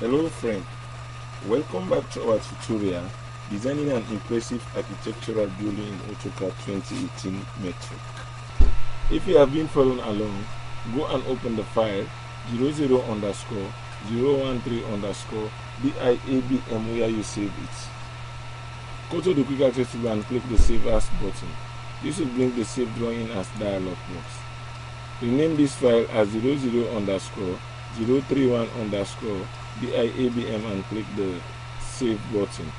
Hello friend, welcome back to our tutorial designing an impressive architectural building in AutoCAD 2018 metric. If you have been following along, go and open the file 00 underscore 013 underscore DIABM where you save it. Go to the quick access tool and click the save as button. This will bring the save drawing as dialog box. Rename this file as 00 underscore 031 underscore DIABM and click the save button.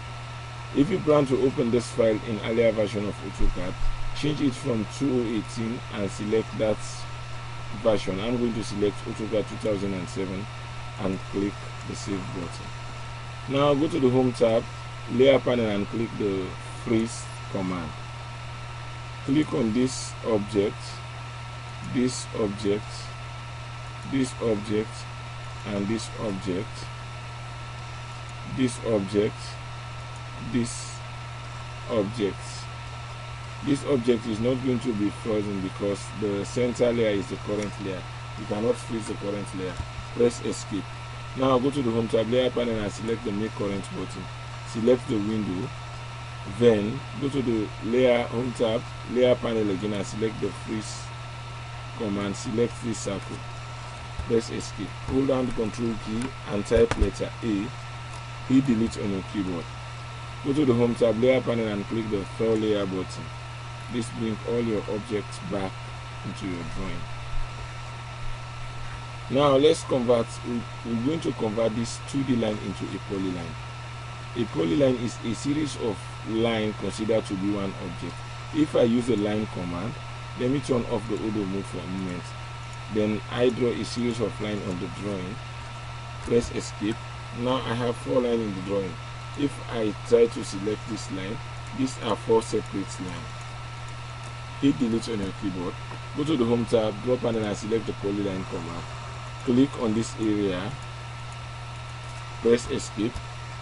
If you plan to open this file in earlier version of AutoCAD, change it from 2018 and select that version. I'm going to select AutoCAD 2007 and click the save button. Now go to the home tab, layer panel and click the freeze command. Click on this object, this object, this object and this object this object this object. This object is not going to be frozen because the center layer is the current layer. You cannot freeze the current layer. Press escape. Now go to the home tab layer panel and select the make current button. Select the window. Then go to the layer home tab layer panel again and select the freeze command. Select this circle press escape hold down the control key and type letter a. Hit delete on your keyboard. Go to the home tab layer panel and click the thaw layer button. This brings all your objects back into your drawing. Now let's convert we're going to convert this 2d line into a polyline a polyline is a series of lines considered to be one object. If i use the line command let me turn off the ortho mode for a moment then I draw a series of lines on the drawing. Press escape. Now I have four lines in the drawing. If I try to select this line these are four separate lines. Hit delete on your keyboard. Go to the home tab draw panel and select the polyline command click on this area. Press escape.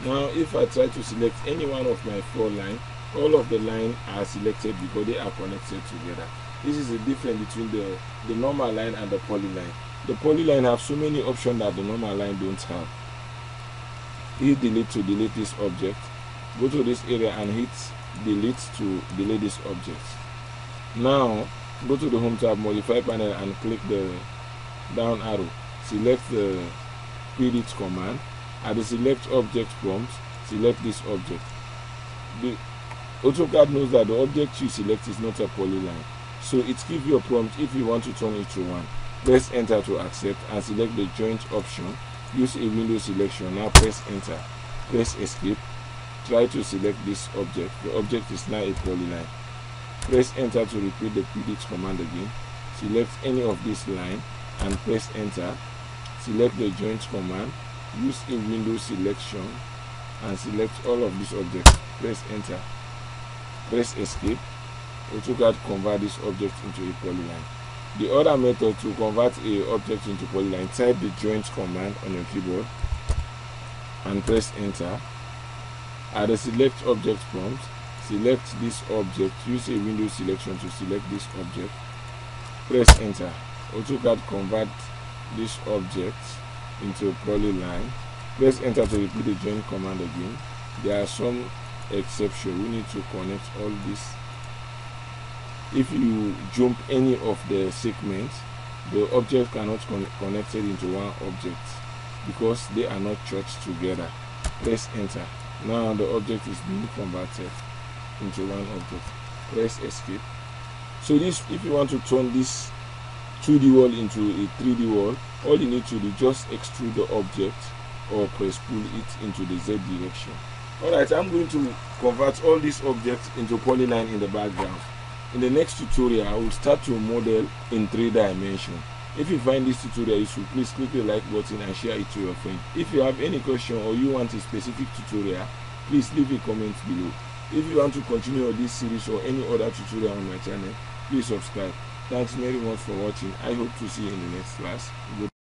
Now if I try to select any one of my four lines all of the lines are selected because they are connected together this is the difference between the the normal line and the polyline the polyline have so many options that the normal line don't have. Hit delete to delete this object go to this area and hit delete to delete this object. Now go to the home tab modify panel and click the down arrow. Select the edit command. At the select object prompt select this object. The AutoCAD knows that the object you select is not a polyline so it gives you a prompt if you want to turn it to one. Press enter to accept and select the joint option. Use a window selection. Now press enter. Press escape. Try to select this object. The object is now a polyline. Press enter to repeat the PEDIT command again. Select any of this line and press enter. Select the joint command. Use a window selection and select all of these objects press enter. Press escape AutoCAD convert this object into a polyline. The other method to convert a object into polyline, type the joint command on your keyboard and press enter. At the select object prompt, select this object, use a window selection to select this object, press enter. AutoCAD convert this object into a polyline. Press enter to repeat the join command again. There are some exceptions. We need to connect all this if you jump any of the segments the object cannot con connected into one object because they are not churched together. Press enter. Now the object is being converted into one object. Press escape. So this if you want to turn this 2d wall into a 3d wall all you need to do just extrude the object or press pull it into the z direction. All right i'm going to convert all these objects into polyline in the background in the next tutorial i will start to model in three dimensions if you find this tutorial useful please click the like button and share it to your friends if you have any question or you want a specific tutorial please leave a comment below. If you want to continue this series or any other tutorial on my channel please subscribe. Thanks very much for watching. I hope to see you in the next class. Good